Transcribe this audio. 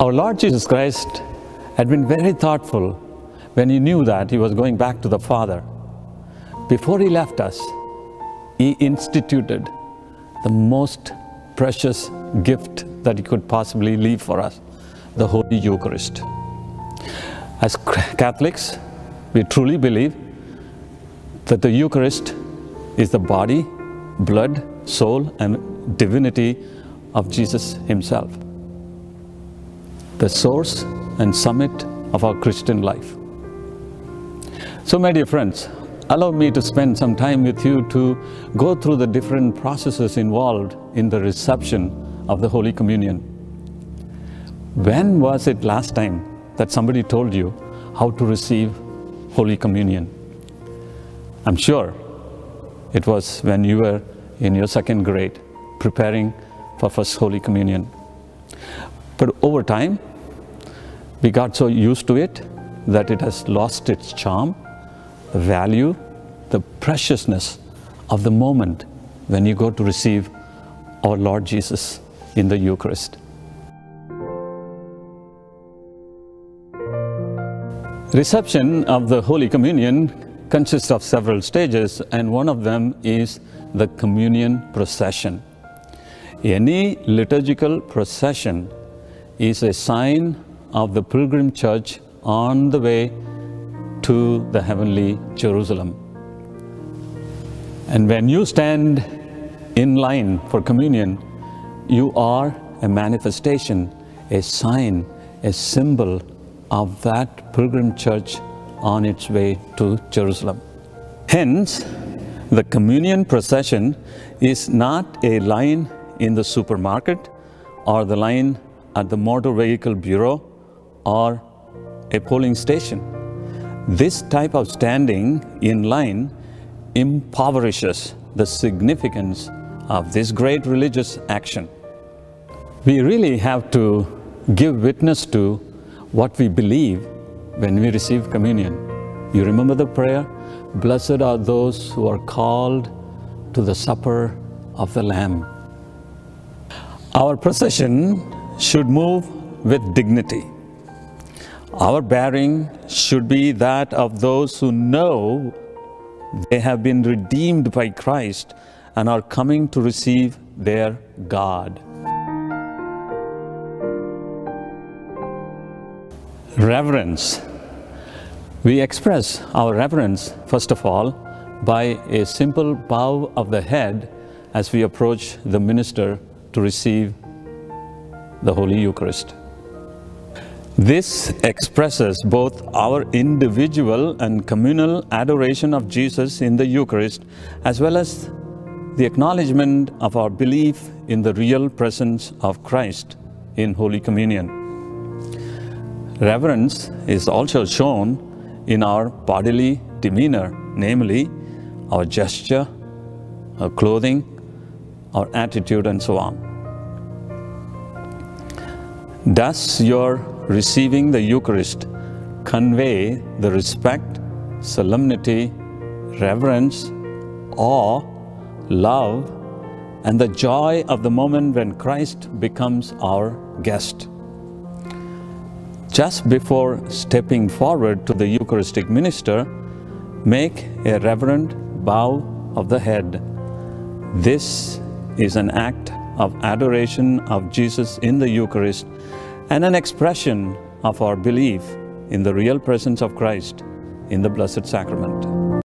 Our Lord Jesus Christ had been very thoughtful when he knew that he was going back to the Father. Before he left us, he instituted the most precious gift that he could possibly leave for us the Holy Eucharist. As Catholics, we truly believe that the Eucharist is the body, blood, soul, and divinity of Jesus Himself, the source and summit of our Christian life. So, my dear friends, allow me to spend some time with you to go through the different processes involved in the reception of the Holy Communion. When was it last time that somebody told you how to receive Holy Communion? I'm sure it was when you were in your second grade preparing for First Holy Communion. But over time, we got so used to it that it has lost its charm, the value, the preciousness of the moment when you go to receive our Lord Jesus in the Eucharist. Reception of the Holy Communion consists of several stages and one of them is the communion procession. Any liturgical procession is a sign of the pilgrim church on the way to the heavenly Jerusalem. And when you stand in line for communion, you are a manifestation, a sign, a symbol of that pilgrim church on its way to Jerusalem. Hence, the communion procession is not a line in the supermarket or the line at the motor vehicle bureau or a polling station. This type of standing in line impoverishes the significance of this great religious action. We really have to give witness to what we believe when we receive communion. You remember the prayer? Blessed are those who are called to the supper of the Lamb. Our procession should move with dignity. Our bearing should be that of those who know they have been redeemed by Christ and are coming to receive their God. Reverence. We express our reverence, first of all, by a simple bow of the head as we approach the minister to receive the Holy Eucharist. This expresses both our individual and communal adoration of Jesus in the Eucharist, as well as the acknowledgement of our belief in the real presence of Christ in Holy Communion. Reverence is also shown in our bodily demeanor, namely our gesture, our clothing, our attitude, and so on. Does your receiving the Eucharist convey the respect, solemnity, reverence, awe, love, and the joy of the moment when Christ becomes our guest? just before stepping forward to the Eucharistic minister, make a reverent bow of the head. This is an act of adoration of Jesus in the Eucharist and an expression of our belief in the real presence of Christ in the Blessed Sacrament.